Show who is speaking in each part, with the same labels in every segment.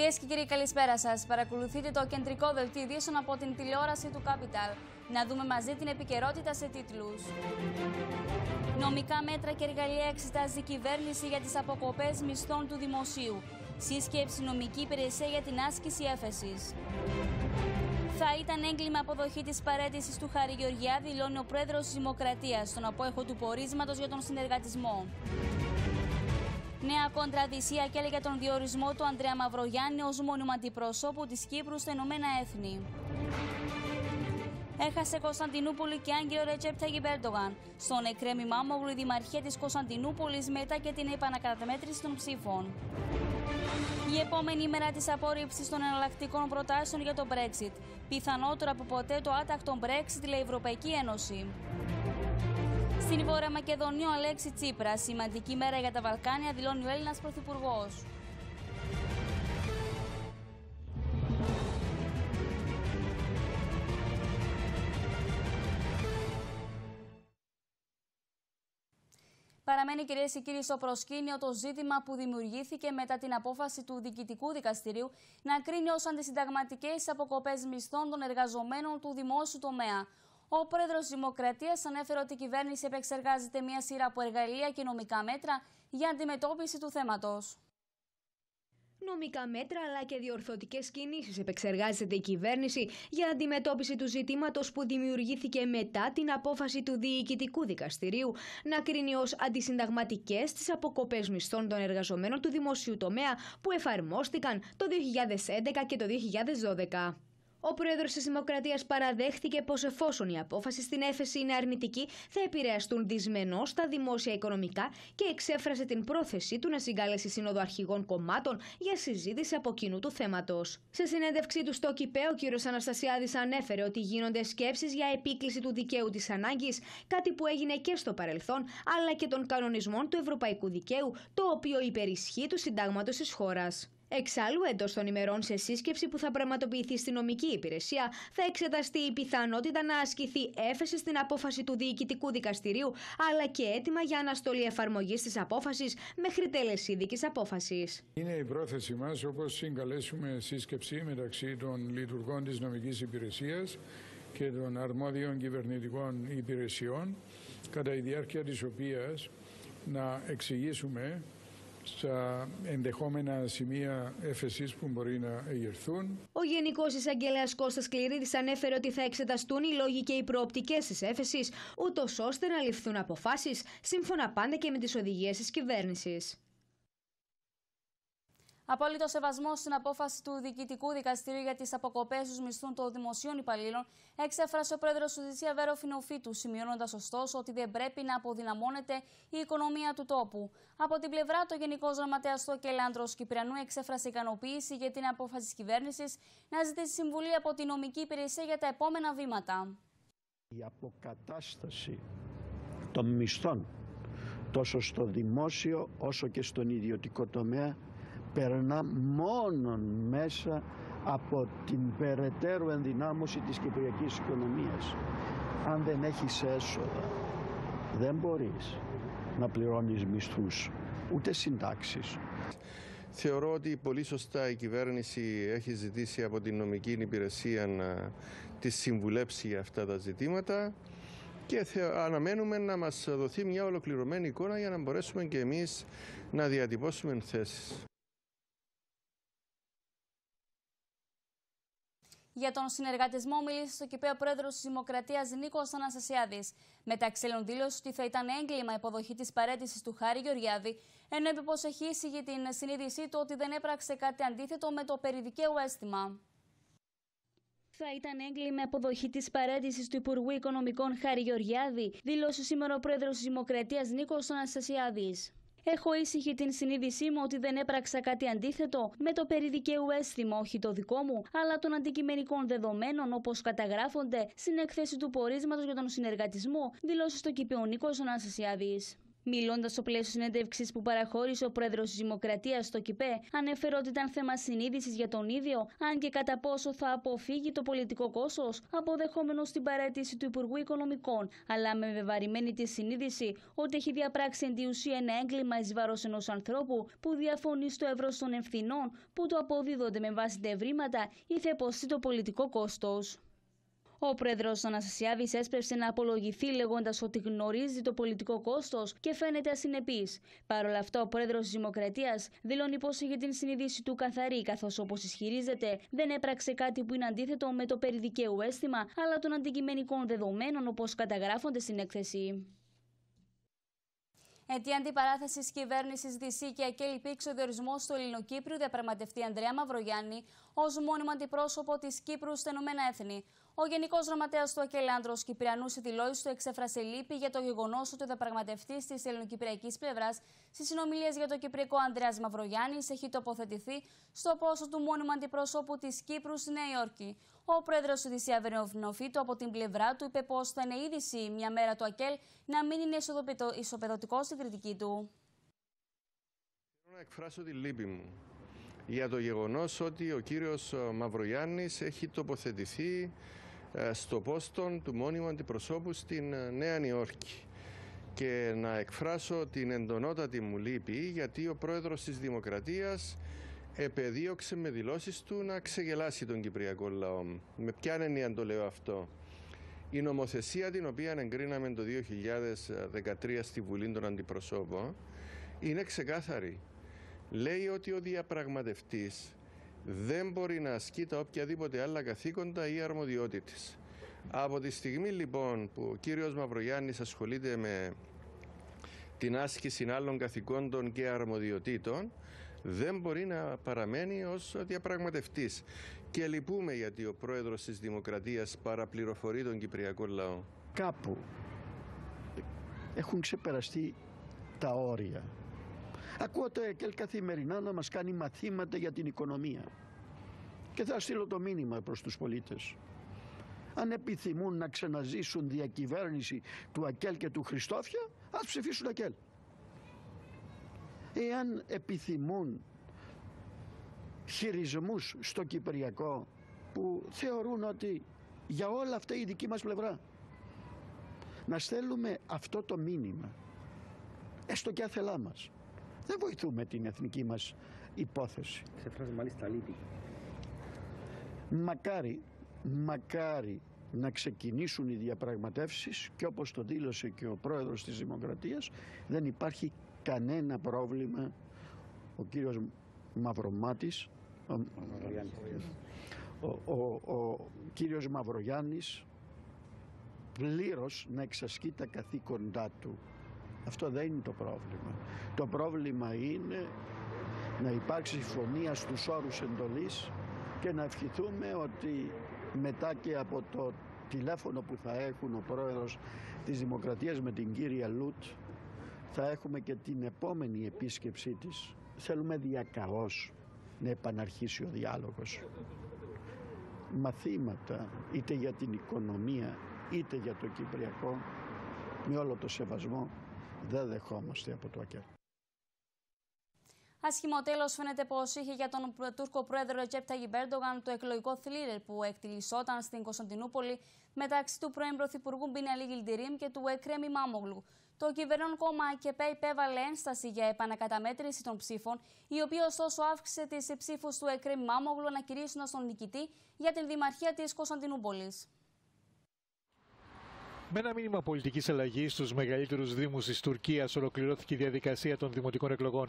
Speaker 1: Κυρίες και κύριοι, καλησπέρα σας. Παρακολουθείτε το κεντρικό δελτίο ειδήσεων από την τηλεόραση του Capital. Να δούμε μαζί την επικαιρότητα σε τίτλους. Νομικά μέτρα και εργαλεία εξετάζει η κυβέρνηση για τις αποκοπές μισθών του δημοσίου. Σύσκεψη νομική υπηρεσία για την άσκηση έφεσης. Θα ήταν έγκλημα αποδοχή της παρέτησης του Χαρή Γεωργιά, δηλώνει ο πρόεδρος της Δημοκρατίας, στον απόεχο του πορίσματος για τον συνεργατισμό. Νέα κοντραδισία και έλεγε τον διορισμό του Ανδρέα Μαυρογιάννη ως μόνιμο αντιπροσώπου της Κύπρου στα Ηνωμένα Έθνη. Έχασε Κωνσταντινούπολη και Άγγελο Ρετσέπ Ταγιπ Ερντογάν. Στον εκρέμι Μάμογλου η Δημαρχία της Κωνσταντινούπολης μετά και την επανακαταμέτρηση των ψήφων. Η επόμενη μέρα της απόρριψης των εναλλακτικών προτάσεων για το Brexit. Πιθανότερο από ποτέ το άτακτο Brexit λέει η Ευρωπαϊκή Ένωση. Στην Βόρεια Μακεδονία, ο Αλέξη Τσίπρας. Σημαντική μέρα για τα Βαλκάνια, δηλώνει ο Έλληνας Πρωθυπουργός. Παραμένει κυρίες και κύριοι στο προσκήνιο το ζήτημα που δημιουργήθηκε μετά την απόφαση του Διοικητικού Δικαστηρίου να κρίνει ως αντισυνταγματικές αποκοπές μισθών των εργαζομένων του δημόσιου τομέα. Ο πρόεδρος τη Δημοκρατίας ανέφερε ότι η κυβέρνηση επεξεργάζεται μια σειρά από εργαλεία και νομικά μέτρα για αντιμετώπιση του θέματος.
Speaker 2: Νομικά μέτρα αλλά και διορθωτικές κινήσεις επεξεργάζεται η κυβέρνηση για αντιμετώπιση του ζητήματος που δημιουργήθηκε μετά την απόφαση του Διοικητικού Δικαστηρίου να κρίνει ως αντισυνταγματικές τις αποκοπές μισθών των εργαζομένων του δημοσίου τομέα που εφαρμόστηκαν το 2011 και το 2012. Ο πρόεδρος της Δημοκρατίας παραδέχθηκε πως εφόσον η απόφαση στην έφεση είναι αρνητική, θα επηρεαστούν δυσμενώς τα δημόσια οικονομικά και εξέφρασε την πρόθεσή του να συγκάλεσει σύνοδο αρχηγών κομμάτων για συζήτηση από κοινού του θέματος. Σε συνέντευξή του στο ΚΙΠΕ, ο κ. Αναστασιάδης ανέφερε ότι γίνονται σκέψεις για επίκληση του δικαίου της ανάγκης, κάτι που έγινε και στο παρελθόν, αλλά και των κανονισμών του ευρωπαϊκού δικαίου, το οποίο υπερισχύει του συντάγματος της χώρας. Εξάλλου, εντός των ημερών σε σύσκεψη που θα πραγματοποιηθεί στην νομική υπηρεσία, θα εξεταστεί η πιθανότητα να ασκηθεί έφεση στην απόφαση του Διοικητικού Δικαστηρίου, αλλά και έτοιμα για αναστολή εφαρμογής της απόφασης μέχρι τέλεση ειδικής απόφασης.
Speaker 3: Είναι η πρόθεση μας, όπως συγκαλέσουμε σύσκεψη μεταξύ των λειτουργών της νομικής υπηρεσίας και των αρμόδιων κυβερνητικών υπηρεσιών, κατά τη διάρκεια της οποίας να εξηγήσουμε στα ενδεχόμενα σημεία έφεσης που μπορεί να εγερθούν.
Speaker 2: Ο Γενικός Εισαγγελέας Κώστας Κληρίδη ανέφερε ότι θα εξεταστούν οι λόγοι και οι προοπτικές της έφεσης, ούτως ώστε να ληφθούν αποφάσεις σύμφωνα πάντα και με τις οδηγίες της κυβέρνησης.
Speaker 1: Απόλυτο σεβασμό στην απόφαση του Διοικητικού Δικαστηρίου για τις αποκοπές του μισθών των δημοσίων υπαλλήλων, εξέφρασε ο πρόεδρος του Δησία Βέρο Φινοφίτου, σημειώνοντας ωστόσο ότι δεν πρέπει να αποδυναμώνεται η οικονομία του τόπου. Από την πλευρά του, Γενικός Γραμματέας Κελάντρο Κυπριανού εξέφρασε ικανοποίηση για την απόφαση της κυβέρνησης να ζητήσει συμβουλή από την νομική υπηρεσία για τα επόμενα βήματα.
Speaker 4: Η αποκατάσταση των μισθών τόσο στο δημόσιο όσο και στον ιδιωτικό τομέα περνά μόνο μέσα από την περαιτέρω ενδυνάμωση της κυπριακής οικονομίας. Αν δεν έχεις έσοδα, δεν μπορείς να πληρώνεις μισθούς, ούτε συντάξεις.
Speaker 5: Θεωρώ ότι πολύ σωστά η κυβέρνηση έχει ζητήσει από την νομική υπηρεσία να της συμβουλέψει για αυτά τα ζητήματα και αναμένουμε να μας δοθεί μια ολοκληρωμένη εικόνα για να μπορέσουμε και εμείς να διατυπώσουμε θέσεις.
Speaker 1: Για τον συνεργατισμό μίλησε στο κυπαίο πρόεδρος της Δημοκρατίας Νίκο Αναστασιάδη. Μεταξύ άλλων, δήλωσε ότι θα ήταν έγκλημα υποδοχή της παρέτησης του Χάρη Γεωργιάδη, ενώ είπε πως έχει εισηγεί την συνείδησή του ότι δεν έπραξε κάτι αντίθετο με το περιδικαίου αίσθημα. Θα ήταν έγκλημα αποδοχή της παρέτησης του Υπουργού Οικονομικών Χάρη Γεωργιάδη, δήλωσε σήμερα ο πρόεδρος της Δημοκρατίας Νίκος Αναστασιάδη. Έχω ήσυχη την συνείδησή μου ότι δεν έπραξα κάτι αντίθετο με το περί δικαίου αίσθημα, όχι το δικό μου, αλλά των αντικειμενικών δεδομένων όπως καταγράφονται στην έκθεση του πορίσματος για τον συνεργατισμό, δηλώσει στο Κυπαιονίκο Αναστασιάδη. Μιλώντας στο πλαίσιο συνέντευξης που παραχώρησε ο πρόεδρος της Δημοκρατίας στο ΚΙΠΕ, ανέφερε ότι ήταν θέμα συνείδησης για τον ίδιο, αν και κατά πόσο θα αποφύγει το πολιτικό κόστος, αποδεχόμενος την παρέτηση του Υπουργού Οικονομικών, αλλά με βεβαρημένη τη συνείδηση ότι έχει διαπράξει εν τη ουσία ένα έγκλημα εις βάρος ενός ανθρώπου που διαφωνεί στο ευρώ των ευθυνών που του αποδίδονται με βάση τα ευρήματα ή θα υποστεί το πολιτικό κόστος. Ο πρόεδρος Αναστασιάδη έσπευσε να απολογηθεί λέγοντας ότι γνωρίζει το πολιτικό κόστος και φαίνεται ασυνεπής. Παρ' όλα αυτά, ο πρόεδρος της Δημοκρατίας δηλώνει πως έχει την συνείδηση του καθαρή, καθώς όπως ισχυρίζεται δεν έπραξε κάτι που είναι αντίθετο με το περιδικαίου αίσθημα αλλά των αντικειμενικών δεδομένων όπως καταγράφονται στην έκθεση. Αιτία αντιπαράθεσης κυβέρνησης Δυσί και Ακέλη υπήρξε ο διορισμό του Ελληνοκύπριου διαπραγματευτή Ανδρέα Μαυρογιάννη ως μόνιμο αντιπρόσωπο της Κύπρου στα Ηνωμένα Έθνη. Ο Γενικός Γραμματέας του Ακελάνδρο Κυπριανούς Σιτιλόη του εξέφρασε λύπη για το γεγονός ότι ο διαπραγματευτής της ελληνοκυπριακής πλευράς στις συνομιλίες για το Κυπριακό Ανδρέας Μαυρογιάννης έχει τοποθετηθεί στο πόσο του μόνιμου αντιπροσώπου της Κύπρου στη Νέα Υόρκη. Ο πρόεδρος του Δυσία Βερνοφίτου από την πλευρά του είπε πως θα είναι είδηση μια μέρα του ΑΚΕΛ να μην είναι ισοπεδωτικός στην κριτική του.
Speaker 5: Θέλω να εκφράσω τη λύπη μου για το γεγονός ότι ο κύριος Μαυρογιάννης έχει τοποθετηθεί ε, στο πόστον του μόνιμου αντιπροσώπου στην ε, Νέα Νιόρκη και να εκφράσω την εντονότατη μου λύπη γιατί ο πρόεδρος της Δημοκρατίας επεδίωξε με δηλώσεις του να ξεγελάσει τον Κυπριακό λαό. Με ποια έννοια το λέω αυτό; Η νομοθεσία την οποία εγκρίναμε το 2013 στη Βουλή των Αντιπροσώπων είναι ξεκάθαρη. Λέει ότι ο διαπραγματευτής δεν μπορεί να ασκεί τα οποιαδήποτε άλλα καθήκοντα ή αρμοδιότητες. Από τη στιγμή λοιπόν που ο κύριος Μαυρογιάννης ασχολείται με την άσκηση άλλων καθηκόντων και αρμοδιοτήτων, δεν μπορεί να παραμένει ως διαπραγματευτής. Και λυπούμε γιατί ο πρόεδρος της Δημοκρατίας παραπληροφορεί τον Κυπριακό λαό.
Speaker 4: Κάπου έχουν ξεπεραστεί τα όρια Ακούω το ΕΚΕΛ καθημερινά να μας κάνει μαθήματα για την οικονομία. Και θα στείλω το μήνυμα προς τους πολίτες. Αν επιθυμούν να ξαναζήσουν διακυβέρνηση του ΑΚΕΛ και του Χριστόφια, ας ψηφίσουν ΑΚΕΛ. Εάν επιθυμούν χειρισμούς στο Κυπριακό που θεωρούν ότι για όλα αυτά η δική μας πλευρά να στέλνουμε αυτό το μήνυμα έστω και άθελά μας δεν βοηθούμε την εθνική μας υπόθεση.
Speaker 6: Ξεφράζει μάλιστα λύπη.
Speaker 4: Μακάρι, μακάρι να ξεκινήσουν οι διαπραγματεύσεις και όπως το δήλωσε και ο πρόεδρος της Δημοκρατίας δεν υπάρχει κανένα πρόβλημα ο κύριος Μαυρομάτης ο, ο, ο, ο κύριος Μαυρογιάννης πλήρως να εξασκεί τα καθήκοντά του αυτό δεν είναι το πρόβλημα. Το πρόβλημα είναι να υπάρξει φωνία στους όρους εντολής και να ευχηθούμε ότι μετά και από το τηλέφωνο που θα έχουν ο πρόεδρος της Δημοκρατίας με την κύρια Λούτ θα έχουμε και την επόμενη επίσκεψή της. Θέλουμε διακαώς να επαναρχίσει ο διάλογος. Μαθήματα είτε για την οικονομία είτε για το Κυπριακό με όλο το σεβασμό δεν δεχόμαστε από το ΑΚΕΛ.
Speaker 1: Άσχημο τέλος φαίνεται πως είχε για τον Τούρκο πρόεδρο Ρετζέπ Ταγιμπέρντογαν το εκλογικό θλίρερ που εκτιλισόταν στην Κωνσταντινούπολη μεταξύ του πρώην Πρωθυπουργού Μπίναλι Γιλντιρίμ και του Εκρέμι Μάμογλου. Το κυβερνών κόμμα ΑΚΕΠΕ υπέβαλε ένσταση για επανακαταμέτρηση των ψήφων, η οποία ωστόσο αύξησε τις ψήφους του Εκρέμι Μάμογλου ανακηρύσσοντας τον νικητή για την Δημαρχία της Κωνσταντινούπολης.
Speaker 7: Με ένα μήνυμα πολιτικής αλλαγής στους μεγαλύτερους Δήμους της Τουρκίας ολοκληρώθηκε η διαδικασία των δημοτικών εκλογών.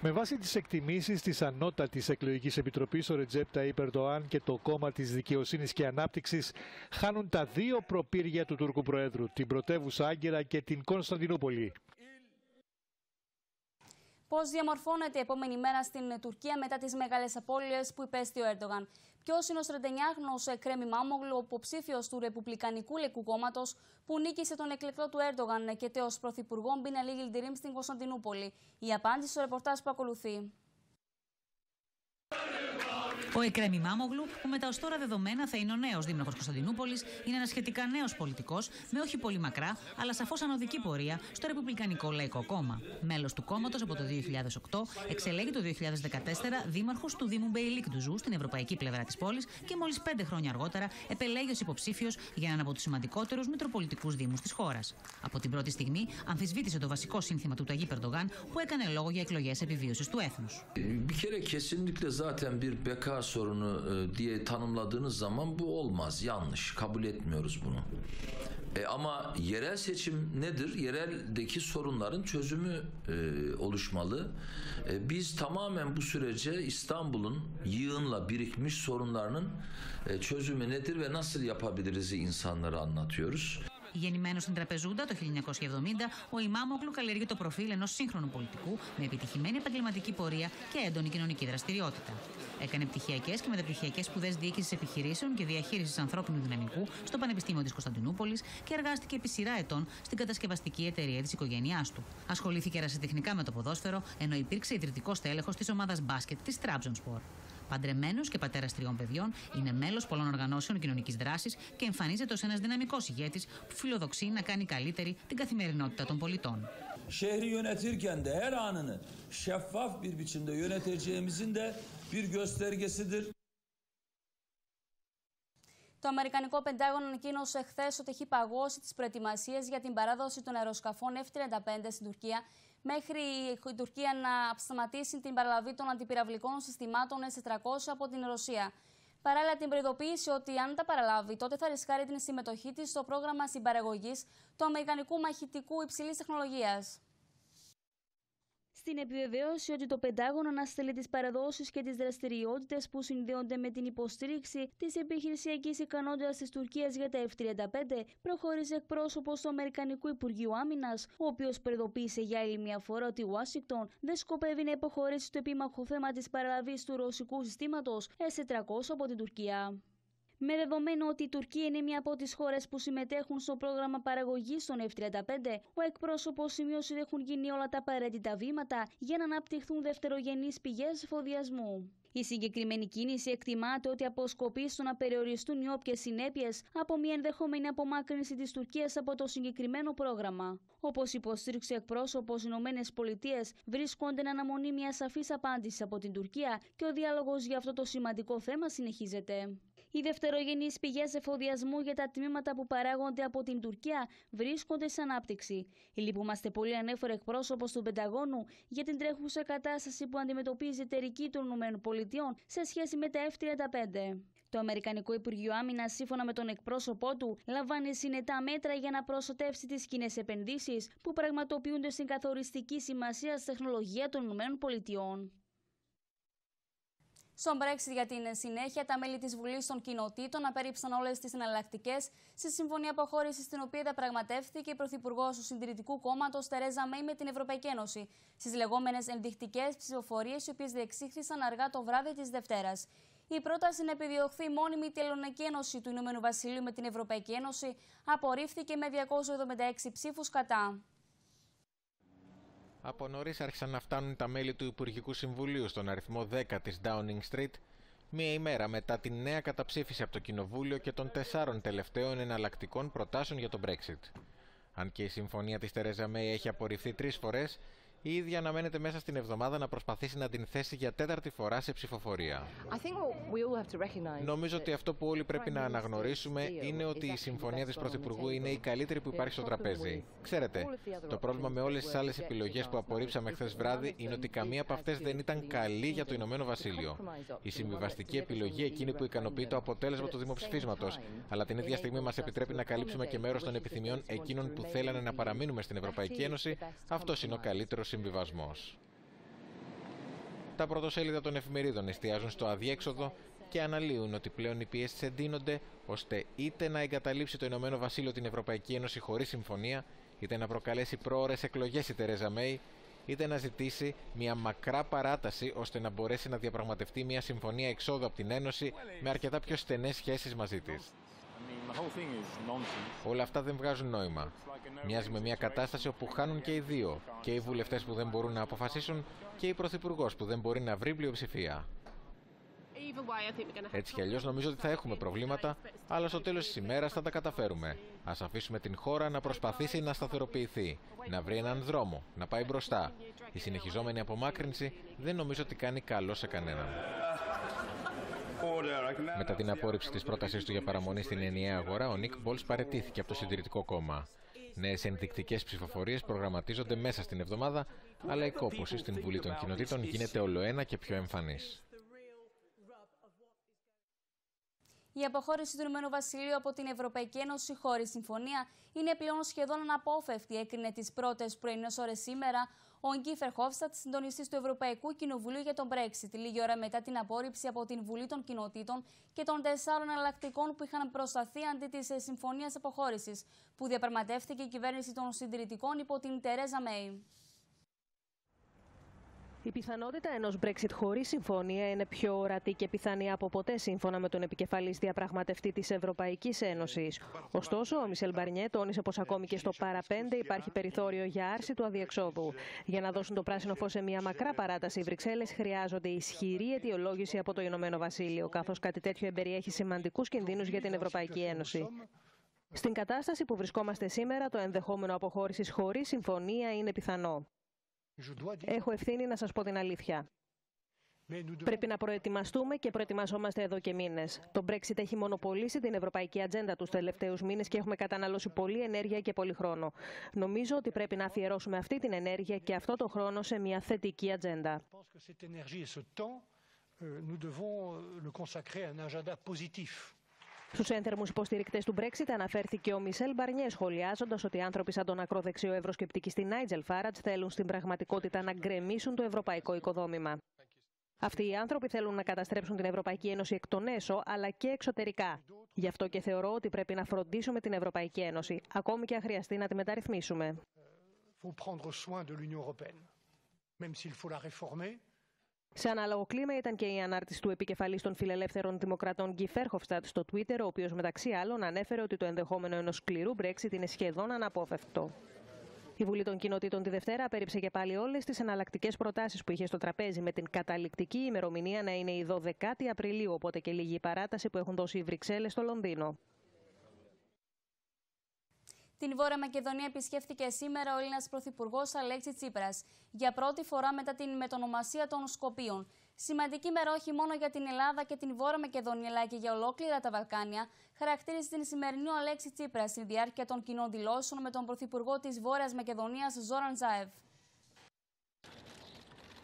Speaker 7: Με βάση τις εκτιμήσεις της Ανώτατης Εκλογικής Επιτροπής, ο Ρετζέπτα Ιπερντοάν και το κόμμα της Δικαιοσύνης και Ανάπτυξης χάνουν τα δύο προπύρια του Τούρκου Προέδρου, την πρωτεύουσα Άγκυρα και την Κωνσταντινούπολη.
Speaker 1: Πώς διαμορφώνεται η επόμενη μέρα στην Τουρκία μετά τις μεγάλες απώλειες που υπέστη ο Έρντογαν. Ποιος είναι ο 39χρονο Κρέμι Μάμογλου, υποψήφιος του Ρεπουμπλικανικού Λεκού Κόμματος, που νίκησε τον εκλεκτό του Έρντογαν και τέος πρωθυπουργό Μπίνα Λίγιλ στην Κωνσταντινούπολη; Η απάντηση στο ρεπορτάζ που ακολουθεί.
Speaker 6: Ο Εκρέμ Ιμάμογλου, που με τα ως τώρα δεδομένα θα είναι ο νέος δήμαρχος Κωνσταντινούπολης, είναι ένας σχετικά νέος πολιτικός με όχι πολύ μακρά, αλλά σαφώς ανοδική πορεία στο Ρεπουμπλικανικό Λαϊκό Κόμμα. Μέλος του κόμματος από το 2008, εξελέγη το 2014 δήμαρχος του Δήμου Μπεϊλίκντουζου στην ευρωπαϊκή πλευρά της πόλης και μόλις πέντε χρόνια αργότερα επελέγη ως υποψήφιος για έναν από τους σημαντικότερους μητροπολιτικούς Δήμους της χώρας. Από την πρώτη στιγμή αμφισβήτησε το βασικό σύνθημα του Ταγίπ Ερντογάν που έκανε λόγο για εκλογές επιβίωσης του έθνους.
Speaker 8: Sorunu e, diye tanımladığınız zaman bu olmaz. Yanlış. Kabul etmiyoruz bunu. E, ama yerel seçim nedir? Yereldeki sorunların çözümü e, oluşmalı. E, biz tamamen bu sürece İstanbul'un yığınla birikmiş sorunlarının e, çözümü nedir ve nasıl yapabiliriz insanlara anlatıyoruz.
Speaker 6: Γεννημένος στην Τραπεζούντα το 1970, ο Ιμάμογλου καλλιεργεί το προφίλ ενός σύγχρονου πολιτικού με επιτυχημένη επαγγελματική πορεία και έντονη κοινωνική δραστηριότητα. Έκανε πτυχιακές και μεταπτυχιακές σπουδές διοίκησης επιχειρήσεων και διαχείρισης ανθρώπινου δυναμικού στο Πανεπιστήμιο της Κωνσταντινούπολης και εργάστηκε επί σειρά ετών στην κατασκευαστική εταιρεία της οικογένειάς του. Ασχολήθηκε ερασιτεχνικά με το ποδόσφαιρο, ενώ υπήρξε ιδρυτικός τέλεχο της ομάδας μπάσκετ της Τραμπζονσπορ. Παντρεμένος και πατέρας τριών παιδιών, είναι μέλος πολλών οργανώσεων κοινωνικής δράσης και εμφανίζεται ως ένας δυναμικός ηγέτης που φιλοδοξεί να κάνει καλύτερη την καθημερινότητα των πολιτών.
Speaker 9: Şehri yönetirken de her anını şeffaf bir biçimde yöneteceğimizin de bir göstergesidir.
Speaker 1: Το Αμερικανικό Πεντάγωνο ανακοίνωσε χθες ότι έχει παγώσει τις προετοιμασίες για την παράδοση των αεροσκαφών F-35 στην Τουρκία μέχρι η Τουρκία να σταματήσει την παραλαβή των αντιπυραυλικών συστημάτων S-400 από την Ρωσία. Παράλληλα, την προειδοποίηση ότι αν τα παραλάβει, τότε θα ρισκάρει την συμμετοχή της στο πρόγραμμα συμπαραγωγής του Αμερικανικού μαχητικού υψηλής τεχνολογίας στην επιβεβαίωση ότι το Πεντάγωνο αναστέλει τις παραδόσεις και τις δραστηριότητες που συνδέονται με την υποστήριξη της επιχειρησιακής ικανότητας της Τουρκίας για τα F-35, προχώρησε εκπρόσωπος του Αμερικανικού Υπουργείου Άμυνας, ο οποίος προειδοποίησε για άλλη μια φορά ότι η Ουάσιγκτον δεν σκοπεύει να υποχωρήσει το επίμαχο θέμα της παραλαβής του ρωσικού συστήματος S-400 από την Τουρκία. Με δεδομένο ότι η Τουρκία είναι μία από τις χώρες που συμμετέχουν στο πρόγραμμα παραγωγής των F-35, ο εκπρόσωπος σημείωσε ότι έχουν γίνει όλα τα απαραίτητα βήματα για να αναπτυχθούν δευτερογενείς πηγές εφοδιασμού. Η συγκεκριμένη κίνηση εκτιμάται ότι αποσκοπεί στο να περιοριστούν οι όποιες συνέπειες από μια ενδεχόμενη απομάκρυνση της Τουρκίας από το συγκεκριμένο πρόγραμμα. Όπως υποστήριξε εκπρόσωπος Ηνωμένες Πολιτείες, βρίσκονται εν αναμονή μιας σαφής απάντησης από την Τουρκία και ο διάλογος για αυτό το σημαντικό θέμα συνεχίζεται. Οι δευτερογενείς πηγές εφοδιασμού για τα τμήματα που παράγονται από την Τουρκία βρίσκονται σε ανάπτυξη. Λυπούμαστε πολύ ανέφερε εκπρόσωπος του Πενταγώνου για την τρέχουσα κατάσταση που αντιμετωπίζει η εταιρική των ΗΠΑ σε σχέση με τα F-35. Το Αμερικανικό Υπουργείο Άμυνας, σύμφωνα με τον εκπρόσωπό του, λαμβάνει συνετά μέτρα για να προστατεύσει τις κοινές επενδύσεις που πραγματοποιούνται στην καθοριστική σημασία τεχνολογία των ΗΠΑ. Στον Brexit για την συνέχεια, τα μέλη της Βουλής των Κοινοτήτων απέρριψαν όλες τις εναλλακτικές στη συμφωνία αποχώρησης, στην οποία διαπραγματεύτηκε η Πρωθυπουργός του Συντηρητικού Κόμματος Τερέζα Μέη με την Ευρωπαϊκή Ένωση, στις λεγόμενες ενδεικτικές ψηφοφορίες, οι οποίες διεξήχθησαν αργά το βράδυ της Δευτέρας. Η πρόταση να επιδιωχθεί μόνιμη τελωνική ένωση του Ηνωμένου Βασιλείου με την Ευρωπαϊκή Ένωση απορρίφθηκε με 276 ψήφους κατά.
Speaker 10: Από νωρίς άρχισαν να φτάνουν τα μέλη του Υπουργικού Συμβουλίου στον αριθμό 10 της Downing Street, μία ημέρα μετά την νέα καταψήφιση από το Κοινοβούλιο και των τεσσάρων τελευταίων εναλλακτικών προτάσεων για το Brexit. Αν και η συμφωνία της Τερέζα Μέη έχει απορριφθεί τρεις φορές, η ίδια αναμένεται μέσα στην εβδομάδα να προσπαθήσει να την θέσει για τέταρτη φορά σε ψηφοφορία. Νομίζω ότι αυτό που όλοι πρέπει να αναγνωρίσουμε είναι ότι η συμφωνία της Πρωθυπουργού είναι η καλύτερη που υπάρχει στο τραπέζι. Ξέρετε, το πρόβλημα με όλες τις άλλες επιλογές που απορρίψαμε χθες βράδυ είναι ότι καμία από αυτές δεν ήταν καλή για το Ηνωμένο Βασίλειο. Η συμβιβαστική επιλογή εκείνη που ικανοποιεί το αποτέλεσμα του δημοψηφίσματο, αλλά την ίδια στιγμή μας επιτρέπει να καλύψουμε και μέρος των επιθυμιών εκείνων που θέλανε να παραμείνουμε στην Ευρωπαϊκή Ένωση, αυτός είναι ο καλύτερος συμβιβασμός. Τα πρωτοσέλιδα των εφημερίδων εστιάζουν στο αδιέξοδο και αναλύουν ότι πλέον οι πιέσεις εντείνονται ώστε είτε να εγκαταλείψει το Ηνωμένο Βασίλειο την Ευρωπαϊκή Ένωση χωρίς συμφωνία, είτε να προκαλέσει πρόορε εκλογές η Τερέζα Μέη, είτε να ζητήσει μια μακρά παράταση ώστε να μπορέσει να διαπραγματευτεί μια συμφωνία εξόδου από την Ένωση με αρκετά πιο στενές σχέσεις μαζί της. Όλα αυτά δεν βγάζουν νόημα. Μοιάζει με μια κατάσταση όπου χάνουν και οι δύο. Και οι βουλευτές που δεν μπορούν να αποφασίσουν και η πρωθυπουργός που δεν μπορεί να βρει πλειοψηφία. Έτσι κι αλλιώς νομίζω ότι θα έχουμε προβλήματα, αλλά στο τέλος της ημέρας θα τα καταφέρουμε. Ας αφήσουμε την χώρα να προσπαθήσει να σταθεροποιηθεί, να βρει έναν δρόμο, να πάει μπροστά. Η συνεχιζόμενη απομάκρυνση δεν νομίζω ότι κάνει καλό σε κανέναν. Μετά την απόρριψη της πρότασής του για παραμονή στην ενιαία αγορά, ο Νικ Μπολς παραιτήθηκε από το Συντηρητικό Κόμμα. Νέες ενδεικτικές ψηφοφορίες προγραμματίζονται μέσα στην εβδομάδα, αλλά η κόπωση στην Βουλή των Κοινοτήτων γίνεται ολοένα και πιο εμφανής.
Speaker 1: Η αποχώρηση του Ηνωμένου Βασιλείου από την Ευρωπαϊκή Ένωση χωρίς συμφωνία είναι πλέον σχεδόν αναπόφευκτη, έκρινε τις πρώτες πρωινές ώρες σήμερα ο Γκίφερ Χόφστατ, συντονιστής του Ευρωπαϊκού Κοινοβουλίου για τον Brexit, λίγη ώρα μετά την απόρριψη από την Βουλή των Κοινοτήτων και των τεσσάρων εναλλακτικών που είχαν προσταθεί αντί της συμφωνίας αποχώρησης, που διαπραγματεύτηκε η κυβέρνηση των συντηρητικών υπό την Τερέζα Μέη.
Speaker 11: Η πιθανότητα ενός Brexit χωρίς συμφωνία είναι πιο ορατή και πιθανή από ποτέ, σύμφωνα με τον επικεφαλής διαπραγματευτή της Ευρωπαϊκής Ένωσης. Ωστόσο, ο Μισελ Μπαρνιέ τόνισε πως ακόμη και στο παραπέντε υπάρχει περιθώριο για άρση του αδιεξόδου. Για να δώσουν το πράσινο φως σε μια μακρά παράταση, οι Βρυξέλλες χρειάζονται ισχυρή αιτιολόγηση από το Ηνωμένο Βασίλειο, καθώς κάτι τέτοιο εμπεριέχει σημαντικούς κινδύνους για την Ευρωπαϊκή Ένωση. Στην κατάσταση που βρισκόμαστε σήμερα, το ενδεχόμενο αποχώρησης χωρίς συμφωνία είναι πιθανό. Έχω ευθύνη να σας πω την αλήθεια. Πρέπει να προετοιμαστούμε και προετοιμαζόμαστε εδώ και μήνες. Το Brexit έχει μονοπολίσει την ευρωπαϊκή ατζέντα τους τελευταίους μήνες και έχουμε καταναλώσει πολλή ενέργεια και πολύ χρόνο. Νομίζω ότι πρέπει να αφιερώσουμε αυτή την ενέργεια και αυτό το χρόνο σε μια θετική ατζέντα. Στους ένθερμους υποστηρικτές του Brexit αναφέρθηκε ο Μισελ Μπαρνιέ, σχολιάζοντας ότι άνθρωποι σαν τον ακροδεξιό ευρωσκεπτικιστή Νάιτζελ Φάρατ θέλουν στην πραγματικότητα να γκρεμίσουν το ευρωπαϊκό οικοδόμημα. Αυτοί οι άνθρωποι θέλουν να καταστρέψουν την Ευρωπαϊκή Ένωση εκ των έσω, αλλά και εξωτερικά. Γι' αυτό και θεωρώ ότι πρέπει να φροντίσουμε την Ευρωπαϊκή Ένωση, ακόμη και αν χρειαστεί να τη μεταρρυθμίσουμε. Σε ανάλογο κλίμα ήταν και η ανάρτηση του επικεφαλής των φιλελεύθερων δημοκρατών Γκί Φέρχοφστατ στο Twitter, ο οποίος μεταξύ άλλων ανέφερε ότι το ενδεχόμενο ενός σκληρού Brexit είναι σχεδόν αναπόφευκτο. Η Βουλή των Κοινοτήτων τη Δευτέρα απέρριψε και πάλι όλες τις εναλλακτικές προτάσεις που είχε στο τραπέζι, με την καταληκτική ημερομηνία να είναι η 12η Απριλίου, οπότε και λίγη παράταση που έχουν δώσει οι Βρυξέλλες στο Λονδίνο.
Speaker 1: Την Βόρεια Μακεδονία επισκέφθηκε σήμερα ο Έλληνας Πρωθυπουργός Αλέξη Τσίπρας για πρώτη φορά μετά την μετονομασία των Σκοπίων. Σημαντική μέρα όχι μόνο για την Ελλάδα και την Βόρεια Μακεδονία, αλλά και για ολόκληρα τα Βαλκάνια, χαρακτήριζε την σημερινή ο Αλέξη Τσίπρας στη διάρκεια των κοινών δηλώσεων με τον Πρωθυπουργό της Βόρειας Μακεδονίας, Ζόραν Ζάεβ.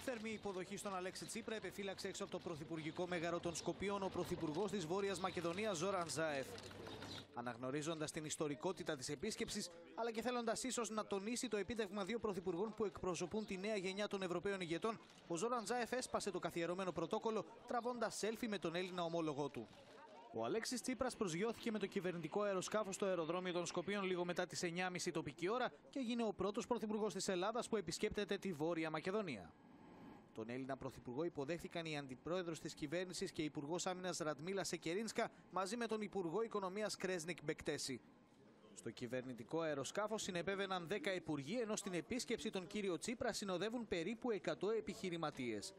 Speaker 12: Θερμή υποδοχή στον Αλέξη Τσίπρα επεφύλαξε έξω από το Πρωθυπουργικό Μέγαρο των Σκοπίων ο Πρωθυπουργός της Βόρειας Μακεδονίας, Ζόραν Ζάεφ. Αναγνωρίζοντας την ιστορικότητα της επίσκεψης, αλλά και θέλοντας ίσως να τονίσει το επίτευγμα δύο πρωθυπουργών που εκπροσωπούν τη νέα γενιά των Ευρωπαίων ηγετών, ο Ζόραν Τζάεφ έσπασε το καθιερωμένο πρωτόκολλο τραβώντας σέλφι με τον Έλληνα ομόλογό του. Ο Αλέξης Τσίπρας προσγειώθηκε με το κυβερνητικό αεροσκάφος στο αεροδρόμιο των Σκοπίων λίγο μετά τις 9.30 τοπική ώρα και έγινε ο πρώτος πρωθυπουργός της Ελλάδας που επισκέπτεται τη Βόρεια Μακεδονία. Τον Έλληνα Πρωθυπουργό υποδέχθηκαν η Αντιπρόεδρος της Κυβέρνησης και Υπουργός Άμυνας Ρατμίλα Σεκερίνσκα μαζί με τον Υπουργό Οικονομίας Κρέσνικ Μπεκτέση. Στο κυβερνητικό αεροσκάφος συνεπέβαιναν 10 υπουργοί, ενώ στην επίσκεψη τον κύριο Τσίπρα συνοδεύουν περίπου 100 επιχειρηματίες.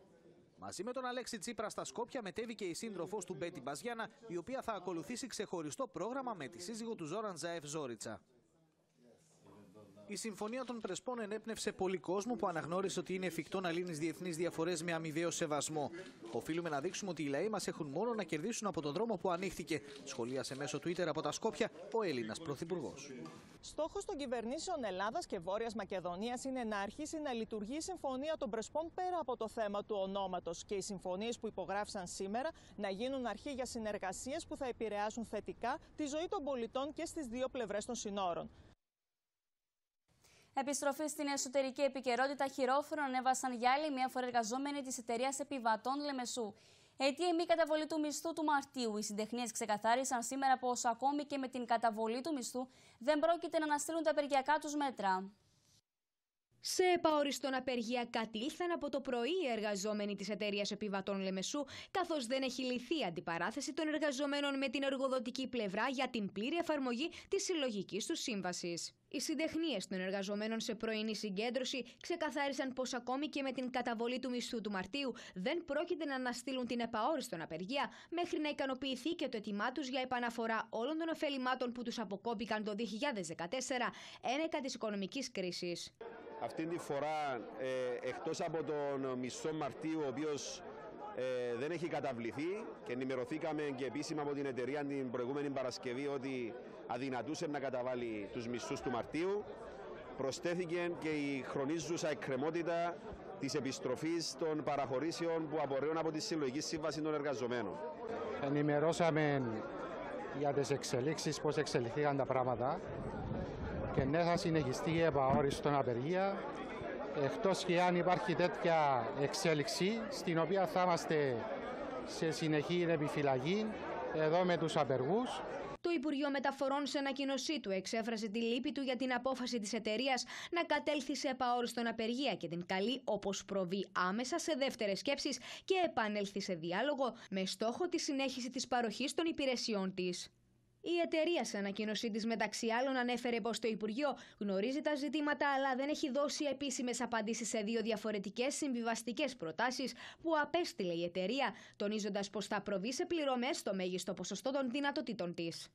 Speaker 12: Μαζί με τον Αλέξη Τσίπρα στα Σκόπια μετέβηκε η σύντροφός του Μπέτι Μπαζιάνα, η οποία θα ακολουθήσει ξεχωριστό πρόγραμμα με τη σύζυγο του Ζόραν Ζαεφ Ζόριτσα. Η Συμφωνία των Πρεσπών ενέπνευσε πολύ κόσμο που αναγνώρισε ότι είναι εφικτό να λύνεις διεθνείς διαφορές με αμοιβαίο σεβασμό. Οφείλουμε να δείξουμε ότι οι λαοί μας έχουν μόνο να κερδίσουν από τον δρόμο που ανοίχθηκε, σχολίασε μέσω Twitter από τα Σκόπια ο Έλληνας Πρωθυπουργός.
Speaker 13: Στόχος των κυβερνήσεων Ελλάδας και Βόρειας Μακεδονίας είναι να αρχίσει να λειτουργεί η Συμφωνία των Πρεσπών πέρα από το θέμα του ονόματος και οι συμφωνίες που υπογράφησαν σήμερα να γίνουν αρχή για συνεργασίες που θα επηρεάσουν θετικά τη ζωή των πολιτών και στις δύο πλευρές των συνόρων.
Speaker 1: Επιστροφή στην εσωτερική επικαιρότητα χειρόφρονο ανέβασαν για άλλη μια φορά εργαζόμενοι της εταιρείας επιβατών Λεμεσού. Αιτία η μη καταβολή του μισθού του Μαρτίου. Οι συντεχνίες ξεκαθάρισαν σήμερα πως ακόμη και με την καταβολή του μισθού δεν πρόκειται να αναστείλουν τα απεργιακά τους μέτρα.
Speaker 2: Σε επαόριστον απεργία κατήλθαν από το πρωί οι εργαζόμενοι της εταιρείας επιβατών Λεμεσού, καθώς δεν έχει λυθεί αντιπαράθεση των εργαζομένων με την εργοδοτική πλευρά για την πλήρη εφαρμογή της συλλογικής τους σύμβασης. Οι συντεχνίες των εργαζομένων σε πρωινή συγκέντρωση ξεκαθάρισαν πως ακόμη και με την καταβολή του μισθού του Μαρτίου δεν πρόκειται να αναστείλουν την επαόριστον απεργία μέχρι να ικανοποιηθεί και το έτοιμά τους για επαναφορά όλων των ωφελημάτων που τους αποκόπηκαν το 2014 ένεκα της οικονομικής κρίσης.
Speaker 14: Αυτή τη φορά, ε, εκτός από τον μισό Μαρτίου, ο οποίος ε, δεν έχει καταβληθεί και ενημερωθήκαμε και επίσημα από την εταιρεία την προηγούμενη Παρασκευή ότι αδυνατούσε να καταβάλει τους μισθούς του Μαρτίου, προσθέθηκε και η χρονίζουσα εκκρεμότητα της επιστροφής των παραχωρήσεων που απορρέουν από τη Συλλογική Σύμβαση των Εργαζομένων.
Speaker 15: Ενημερώσαμε για τις εξελίξεις, πώς εξελιχθήκαν τα πράγματα και ναι θα συνεχιστεί η επαόριστον απεργία εκτός και αν υπάρχει τέτοια εξέλιξη στην οποία θα είμαστε σε συνεχή επιφυλαγή εδώ με τους απεργούς.
Speaker 2: Το Υπουργείο Μεταφορών σε ανακοίνωσή του εξέφρασε τη λύπη του για την απόφαση της εταιρείας να κατέλθει σε επαόριστον απεργία και την καλεί όπως προβεί άμεσα σε δεύτερες σκέψεις και επανέλθει σε διάλογο με στόχο τη συνέχιση της παροχής των υπηρεσιών της. Η εταιρεία σε ανακοίνωσή της μεταξύ άλλων ανέφερε πως το Υπουργείο γνωρίζει τα ζητήματα αλλά δεν έχει δώσει επίσημες απαντήσεις σε δύο διαφορετικές συμβιβαστικές προτάσεις που απέστειλε η εταιρεία, τονίζοντας πως θα προβεί σε πληρωμές στο μέγιστο ποσοστό των δυνατοτήτων της.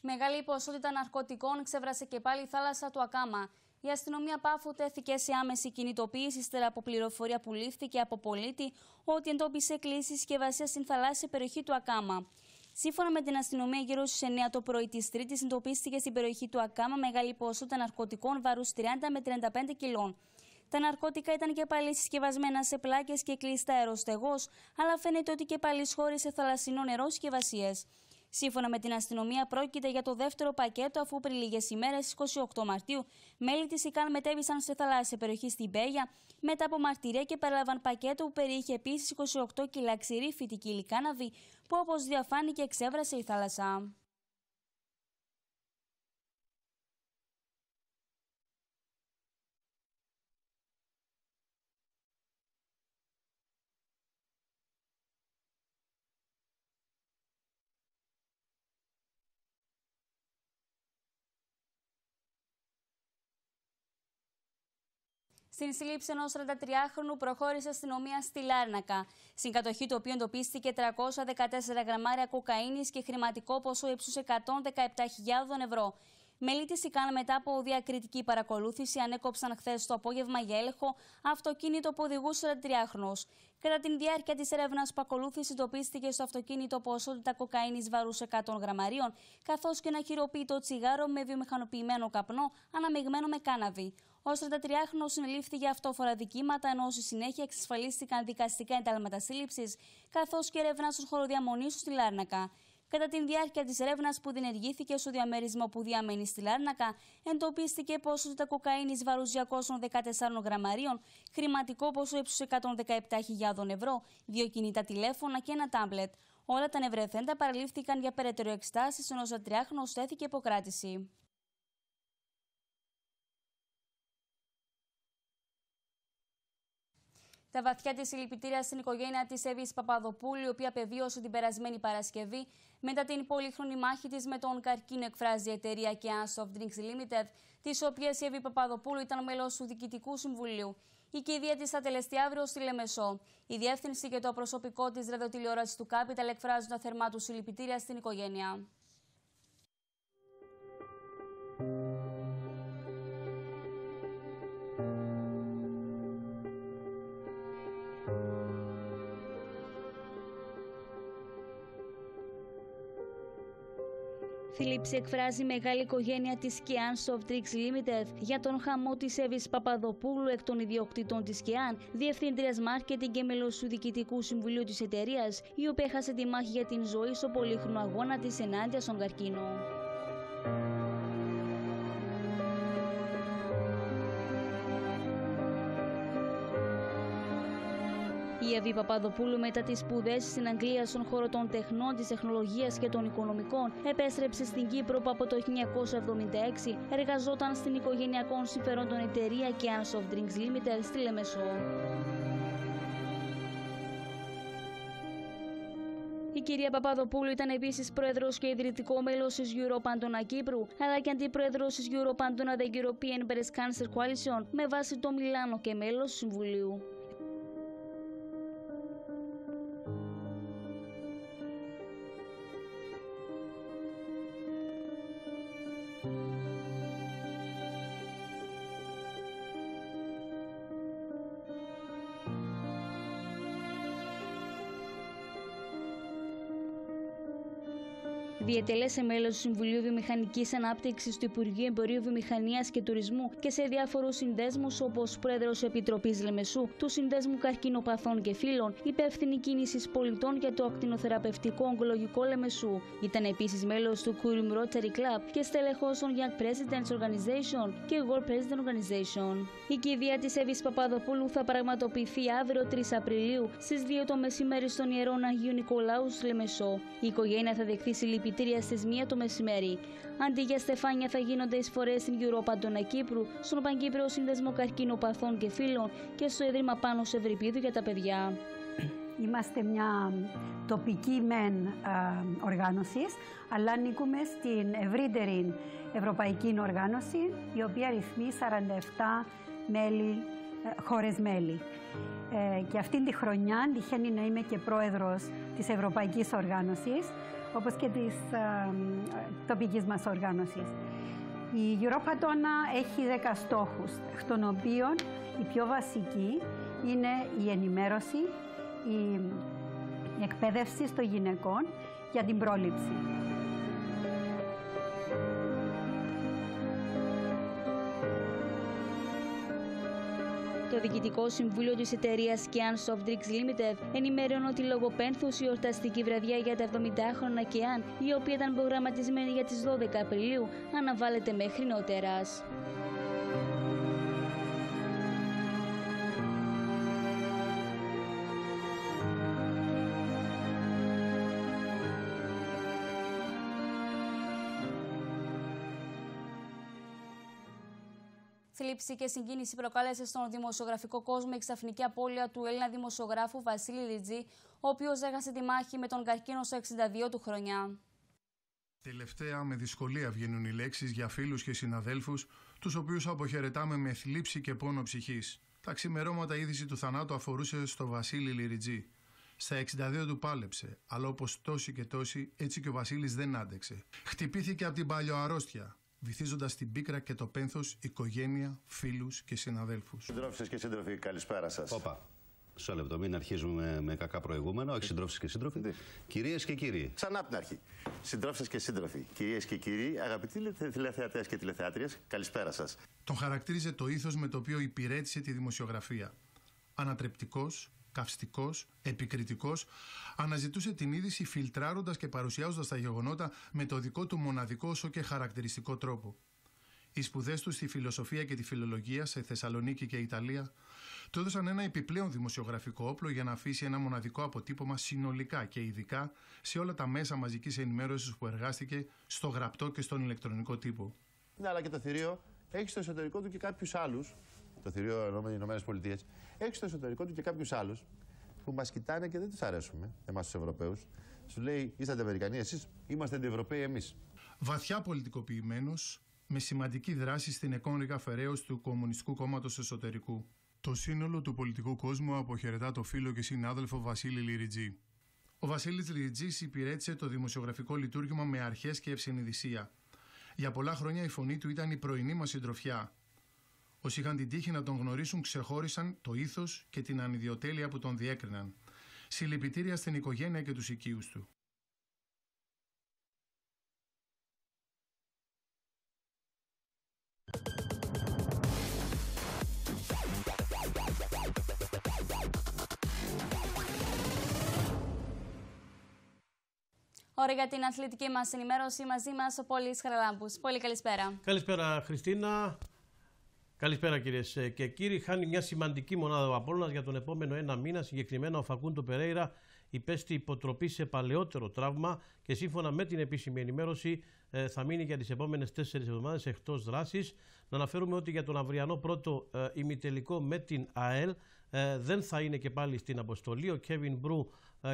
Speaker 1: Μεγάλη ποσότητα ναρκωτικών ξέβρασε και πάλι η θάλασσα του Ακάμα. Η αστυνομία Πάφου τέθηκε σε άμεση κινητοποίηση ύστερα από πληροφορία που λήφθηκε από πολίτη ότι εντόπισε κλήσεις συσκευασίας στην θαλάσσια περιοχή του Ακάμα. Σύμφωνα με την αστυνομία, γύρω στις 9 το πρωί της Τρίτης εντοπίστηκε στην περιοχή του Ακάμα μεγάλη ποσότητα ναρκωτικών βάρου 30 με 35 κιλών. Τα ναρκώτικα ήταν και πάλι συσκευασμένα σε πλάκες και κλειστά αεροστεγός, αλλά φαίνεται ότι και πάλι χώρισε θαλασσινό νερό συσκευασίε. Σύμφωνα με την αστυνομία, πρόκειται για το δεύτερο πακέτο, αφού πριν λίγες ημέρες, 28 Μαρτίου, μέλη της ΙΚΑΝ μετέβησαν σε θαλάσσια περιοχή στην Πέγια μετά από μαρτυρία και παρέλαβαν πακέτο που περιείχε επίσης 28 κιλά ξηρή φυτική λικάναβη, που όπως διαφάνηκε εξέβρασε η θάλασσα. Στην σύλληψη ενός 43χρονου προχώρησε η αστυνομία στη Λάρνακα. Στην κατοχή του οποίου εντοπίστηκε 314 γραμμάρια κοκαίνης και χρηματικό ποσό ύψους 117.000 ευρώ. Μελή τη ΙΚΑΝ μετά από διακριτική παρακολούθηση ανέκοψαν χθες το απόγευμα για έλεγχο αυτοκίνητο που οδηγούσε 43χρονο. Κατά τη διάρκεια της έρευνας που ακολούθησε, εντοπίστηκε στο αυτοκίνητο ποσότητα κοκαίνης βαρούς 100 γραμμαρίων, καθώς και ένα χειροποίητο τσιγάρο με βιομηχανοποιημένο καπνό αναμειγμένο με κάναβη. Ο 43χρονο συνελήφθη για αυτόφορα δικήματα, ενώ στη συνέχεια εξασφαλίστηκαν δικαστικά εντάλματα σύλληψης, καθώς και έρευνα στον χώρο διαμονή του στη Λάρνακα. Κατά τη διάρκεια της έρευνα που διενεργήθηκε στο διαμέρισμα που διαμένει στη Λάρνακα, εντοπίστηκε ποσότητα κοκαίνης βαρού 214 γραμμαρίων, χρηματικό ποσό ύψους 117.000 ευρώ, δύο κινητά τηλέφωνα και ένα τάμπλετ. Όλα τα νευρεθέντα παραλήφθηκαν για περαιτέρω εξτάσει, ενώ ο τριάχνο στέθηκε υποκράτηση. Τα βαθιά της συλληπιτήρια στην οικογένεια της Εύης Παπαδοπούλου, η οποία πεβίωσε την περασμένη Παρασκευή μετά την πολύχρονη μάχη της με τον καρκίνο, εκφράζει η εταιρεία Kean Soft Drinks Limited, της οποίας η Εύη Παπαδοπούλου ήταν μέλος του Διοικητικού Συμβουλίου. Η κηδεία της θα τελεστεί αύριο στη Λεμεσό. Η διεύθυνση και το προσωπικό της ραδιοτηλεόρασης του Capital εκφράζουν τα θερμά τους συλληπιτήρια στην οικογένεια. Θλίψη εκφράζει η μεγάλη οικογένεια της Kean Soft Drinks Limited για τον χαμό της Εύης Παπαδοπούλου εκ των ιδιοκτητών της Kean, διευθύντριας μάρκετινγκ και μέλος του Διοικητικού Συμβουλίου της εταιρείας, η οποία έχασε τη μάχη για την ζωή στο πολύχρονο αγώνα της ενάντια στον καρκίνο. Η η Αβή Παπαδοπούλου μετά τις σπουδές στην Αγγλία στον χώρο των τεχνών, της τεχνολογίας και των οικονομικών επέστρεψε στην Κύπρο που από το 1976 εργαζόταν στην οικογενειακών συμφερόντων εταιρεία Cans of Drinks Limited στη Λεμεσό. Η κυρία Παπαδοπούλου ήταν επίσης πρόεδρος και ιδρυτικό μέλος της Europantona Κύπρου, αλλά και αντιπρόεδρος της Europantona The European Breast Cancer Coalition με βάση το Μιλάνο και μέλος του Συμβουλίου. Διετέλεσε μέλος του Συμβουλίου Βιομηχανικής Ανάπτυξης του Υπουργείου Εμπορίου Βιομηχανίας και Τουρισμού και σε διάφορους συνδέσμους όπως πρόεδρος Επιτροπής Λεμεσού, του Συνδέσμου Καρκινοπαθών και Φίλων, υπεύθυνη κίνησης πολιτών για το ακτινοθεραπευτικό ογκολογικό Λεμεσού. Ήταν επίσης μέλος του Curium Rotary Club και στελεχός των Young Presidents Organization και World President Organization. Η κηδεία της Εύης Παπαδοπούλου θα πραγματοποιηθεί αύριο 3 Απριλίου στις 2 το μεσημέρι στον ιερόν Αγίου Νικολάους Λεμεσό. Η οικογένεια θα δεχθεί συλληπιτήρια εισιτήρια στις 1 το μεσημέρι. Αντί για στεφάνια θα γίνονται εισφορές στην Europa Αντώνα Κύπρου, στον Παγκύπριο Σύνδεσμο Καρκίνοπαθών και Φίλων και στο Ίδρυμα Πάνω σε Ευρυπίδου για τα παιδιά.
Speaker 16: Είμαστε μια τοπική μεν οργάνωση, αλλά ανήκουμε στην ευρύτερη ευρωπαϊκή οργάνωση, η οποία ρυθμεί 47 μέλη, ε, χώρες μέλη. Ε, και αυτήν τη χρονιά τυχαίνει να είμαι και πρόεδρος της Ευρωπαϊκής Οργάνωσης, όπως και της ε, τοπικής μας οργάνωσης. Η Europa έχει 10 στόχους, εκ των οποίων η πιο βασική είναι η ενημέρωση, η εκπαίδευση των γυναικών για την πρόληψη.
Speaker 1: Το Διοικητικό Συμβούλιο της εταιρείας Kian Soft Drinks Limited ενημέρωνε ότι λόγω πένθους η ορταστική βραδιά για τα 70χρονα Kian, η οποία ήταν προγραμματισμένη για τις 12 Απριλίου, αναβάλλεται μέχρι νότερα. Θλίψη και συγκίνηση προκάλεσε στον δημοσιογραφικό κόσμο η ξαφνική απώλεια του Έλληνα δημοσιογράφου Βασίλη Λιτζή, ο οποίος έχασε τη μάχη με τον καρκίνο στο 62 του χρονιά.
Speaker 17: Τελευταία, με δυσκολία βγαίνουν οι λέξεις για φίλους και συναδέλφους, τους οποίους αποχαιρετάμε με θλίψη και πόνο ψυχής. Τα ξημερώματα είδηση του θανάτου αφορούσε στο Βασίλη Λιριτζή. Στα 62 του πάλεψε, αλλά όπως τόσοι και τόσοι, έτσι και ο Βασίλης δεν άντεξε. Χτυπήθηκε από την παλιοαρρώστια βυθίζοντας την πίκρα και το πένθος, οικογένεια, φίλους και συναδέλφους.
Speaker 18: Συντρόφισε και σύντροφοι, καλησπέρα σας.
Speaker 19: Όπα. Σε λεπτό, μην αρχίζουμε με κακά προηγούμενα. Όχι συντρόφισε και σύντροφοι. Ναι. Κυρίες και κύριοι.
Speaker 18: Ξανά από την αρχή. Συντρόφισε και σύντροφοι, κυρίες και κύριοι, αγαπητοί τηλεθεατές και τηλεθεάτριες, καλησπέρα σας.
Speaker 17: Τον χαρακτήριζε το ήθος με το οποίο υπηρέτησε τη δημοσιογραφία. Ανατρεπτικός, καυστικός, επικριτικός, αναζητούσε την είδηση φιλτράροντας και παρουσιάζοντας τα γεγονότα με το δικό του μοναδικό όσο και χαρακτηριστικό τρόπο. Οι σπουδές του στη φιλοσοφία και τη φιλολογία σε Θεσσαλονίκη και Ιταλία του έδωσαν ένα επιπλέον δημοσιογραφικό όπλο για να αφήσει ένα μοναδικό αποτύπωμα συνολικά και ειδικά σε όλα τα μέσα μαζικής ενημέρωσης που εργάστηκε στο γραπτό και στον ηλεκτρονικό τύπο.
Speaker 18: Ναι, αλλά και το θηρίο έχει στο εσωτερικό του και κάποιους άλλους. Το θηρίο εννοούμε οι ΗΠΑ. Έχει στο εσωτερικό του και κάποιους άλλους που μας κοιτάνε και δεν τους αρέσουμε, εμάς τους Ευρωπαίους. Σου λέει, είσαστε Αμερικανοί, εσείς είμαστε Ευρωπαίοι εμείς.
Speaker 17: Βαθιά πολιτικοποιημένος, με σημαντική δράση στην εκόνριγα φεραίω του Κομμουνιστικού Κόμματος Εσωτερικού. Το σύνολο του πολιτικού κόσμου αποχαιρετά το φίλο και συνάδελφο Βασίλη Λιριτζή. Ο Βασίλης Λιριτζή υπηρέτησε το δημοσιογραφικό λειτουργήμα με αρχές και ευσυνειδησία. Για πολλά χρόνια η φωνή του ήταν η πρωινή μας συντροφιά, Όσοι είχαν την τύχη να τον γνωρίσουν ξεχώρισαν το ήθος και την ανιδιοτέλεια που τον διέκριναν. Συλληπιτήρια στην οικογένεια και τους οικείους του.
Speaker 1: Ωραία για την αθλητική μας ενημέρωση μαζί μας ο Πόλης Χαραλάμπους. Πολύ καλησπέρα.
Speaker 20: Καλησπέρα Χριστίνα. Καλησπέρα κυρίες και κύριοι. Χάνει μια σημαντική μονάδα ο Απόλλωνας για τον επόμενο ένα μήνα. Συγκεκριμένα ο Φακούντο Περέιρα υπέστη υποτροπή σε παλαιότερο τραύμα και σύμφωνα με την επίσημη ενημέρωση ε, θα μείνει για τις επόμενες τέσσερις εβδομάδες εκτός δράσης. Να αναφέρουμε ότι για τον αυριανό πρώτο ε, ημιτελικό με την ΑΕΛ ε, δεν θα είναι και πάλι στην αποστολή. Ο Κέβιν Μπρου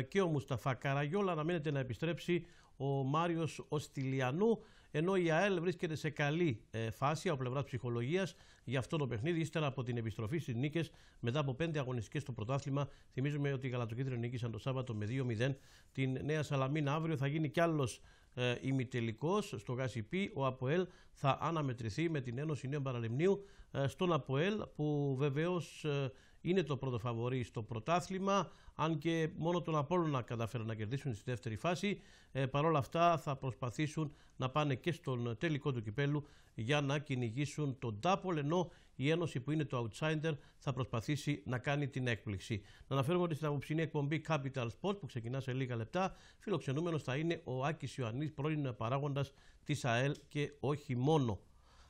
Speaker 20: και ο Μουσταφά Καραγιόλα αναμένεται να επιστρέψει ο Μάριος Οστιλιανού ενώ η ΑΕΛ βρίσκεται σε καλή ε, φάση από πλευράς ψυχολογίας για αυτό το παιχνίδι, ύστερα από την επιστροφή στις νίκες μετά από πέντε αγωνιστικές στο πρωτάθλημα. Θυμίζουμε ότι οι Γαλατοκίτρινοι νίκησαν το Σάββατο με 2-0 την Νέα Σαλαμίνα. Αύριο θα γίνει κι άλλος ε, ημιτελικός στο ΓΑΣΙΠ. Ο ΑΠΟΕΛ θα αναμετρηθεί με την Ένωση Νέων Παραλιμνίου ε, στον ΑΠΟΕΛ, που βεβαίως ε, είναι το πρώτο φαβορή στο πρωτάθλημα, αν και μόνο τον Απόλλωνα καταφέρουν να κερδίσουν στη δεύτερη φάση. Ε, Παρ' όλα αυτά θα προσπαθήσουν να πάνε και στον τελικό του κυπέλου για να κυνηγήσουν τον Τάπολ, ενώ η Ένωση που είναι το outsider θα προσπαθήσει να κάνει την έκπληξη. Να αναφέρουμε ότι στην απόψινή εκπομπή Capital Sport που ξεκινά σε λίγα λεπτά, φιλοξενούμενος θα είναι ο Άκης Ιωαννής, πρώην παράγοντας της ΑΕΛ και όχι μόνο.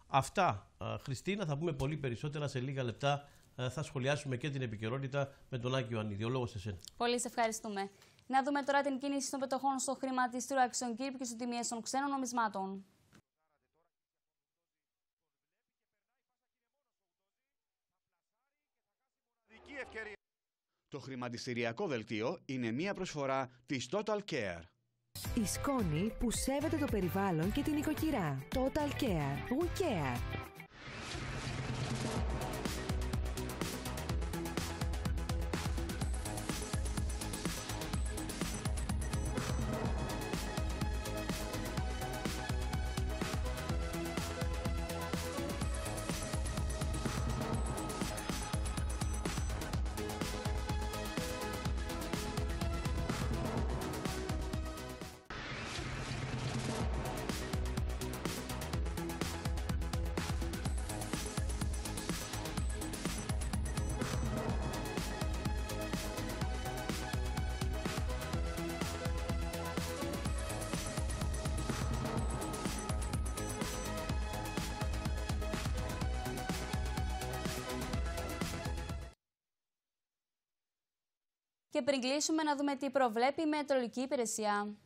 Speaker 20: Αυτά, Χριστίνα, θα πούμε πολύ περισσότερα σε λίγα λεπτά ε, θα σχολιάσουμε και την επικαιρότητα με τον Άκη Ιωαννίδη. Ο λόγος σε εσένα.
Speaker 1: Πολύ σε ευχαριστούμε. Να δούμε τώρα την κίνηση των πετοχών στο χρηματιστήριο Action και στι τιμέ των ξένων νομισμάτων.
Speaker 21: Το χρηματιστηριακό δελτίο είναι μία προσφορά της Total Care.
Speaker 22: Η σκόνη που σέβεται το περιβάλλον και την οικοκυρά. Total Care. We Care.
Speaker 1: Και πριν κλείσουμε να δούμε τι προβλέπει η Μετρολική Υπηρεσία.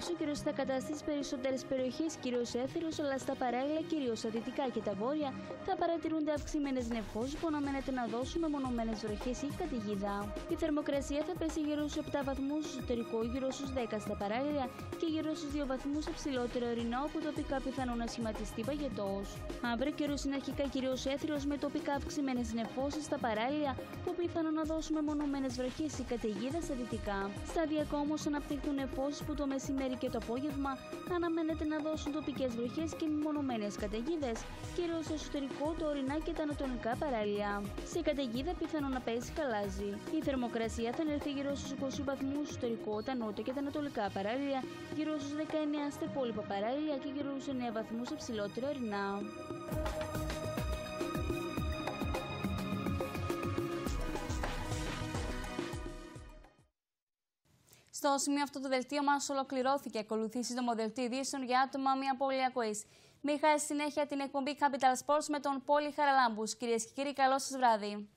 Speaker 1: Απόψε ο καιρό θα καταστήσει περισσότερες περιοχές, κυρίως έθερο, αλλά στα παράλληλα, κυρίως στα δυτικά και τα βόρεια, θα παρατηρούνται αυξημένες νεφώσει που αναμένεται να δώσουν μεμονωμένε βροχές ή καταιγίδα. Η θερμοκρασία θα πέσει γύρω στους 7 βαθμούς στο εσωτερικό, γύρω στους 10 στα παράλληλα και γύρω στους 2 βαθμούς σε ψηλότερο ορεινό, όπου τοπικά πιθανόν να σχηματιστεί παγετός. Αύριο καιρό είναι αρχικά κυρίως έθερο με τοπικά αυξημένες νεφώσει στα παράλληλα, που πιθανόν να δώσουν μεμονωμένε βροχές ή καταιγίδα στα δυτικά. Σταδιακά όμως αναπτύχθουν νεφώσει που το μεσημέρι μεσημέρι και το απόγευμα αναμένεται να δώσουν τοπικές βροχές και μονομένε καταιγίδες, κυρίως στο εσωτερικό, το ορεινά και τα ανατολικά παράλια. Σε καταιγίδα πιθανό να πέσει καλάζι. Η θερμοκρασία θα ανέλθει γύρω στους 20 βαθμούς στο εσωτερικό, τα νότια και τα ανατολικά παράλια, γύρω στους 19 στα υπόλοιπα παράλια και γύρω στους 9 βαθμούς σε ψηλότερα ορεινά. Στο σημείο αυτό το δελτίο μας ολοκληρώθηκε. Ακολουθεί σύντομο δελτίο ειδήσεων για άτομα μια πόλη ακοής. Μιχά συνέχεια την εκπομπή Capital Sports με τον Πόλη Χαραλάμπους. Κυρίες και κύριοι, καλό σας βράδυ.